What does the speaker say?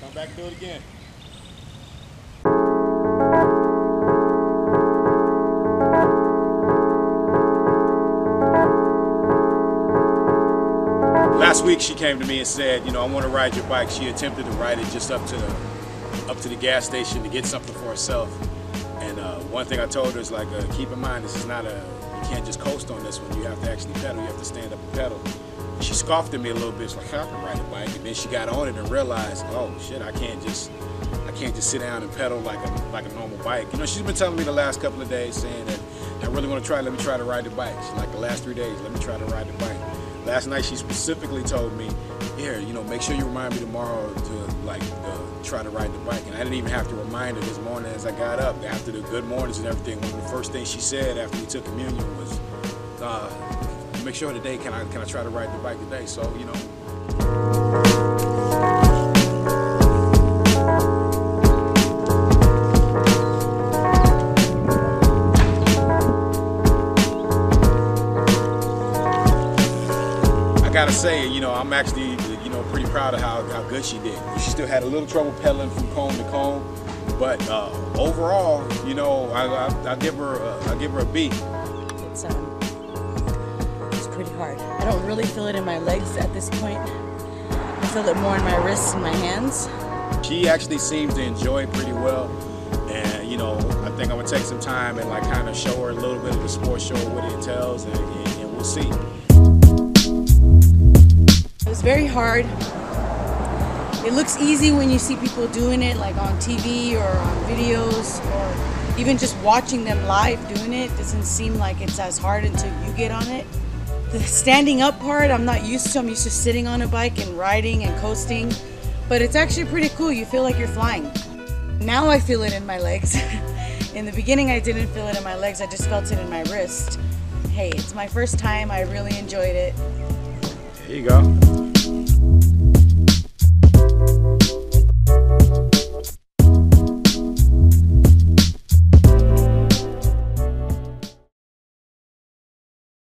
Come back and do it again. Last week she came to me and said, you know, I want to ride your bike. She attempted to ride it just up to the up to the gas station to get something for herself. And uh, one thing I told her is like, uh, keep in mind, this is not a, you can't just coast on this one. You have to actually pedal. You have to stand up and pedal. She scoffed at me a little bit. She's like, I can ride a bike. And then she got on it and realized, oh shit, I can't just, I can't just sit down and pedal like a like a normal bike. You know, she's been telling me the last couple of days saying that I really want to try. Let me try to ride the bike. She's like the last three days, let me try to ride the bike. Last night she specifically told me, here, you know, make sure you remind me tomorrow to like uh, try to ride the bike. And I didn't even have to remind her this morning as I got up after the good mornings and everything. One of the first things she said after we took communion was, uh, make sure today can I can I try to ride the bike today? So you know. I gotta say, you know, I'm actually, you know, pretty proud of how, how good she did. She still had a little trouble pedaling from cone to cone, but uh, overall, you know, I, I, I give her, a, I give her a B. It's um, hard. I don't really feel it in my legs at this point. I feel it more in my wrists and my hands. She actually seems to enjoy it pretty well, and you know, I think I'm gonna take some time and like kind of show her a little bit of the sports show, what it entails, and, and, and we'll see. It was very hard. It looks easy when you see people doing it, like on TV or on videos, or even just watching them live doing it. Doesn't seem like it's as hard until you get on it. The standing up part, I'm not used to. I'm used to sitting on a bike and riding and coasting, but it's actually pretty cool. You feel like you're flying. Now I feel it in my legs. in the beginning, I didn't feel it in my legs. I just felt it in my wrist. Hey, it's my first time. I really enjoyed it. There you go.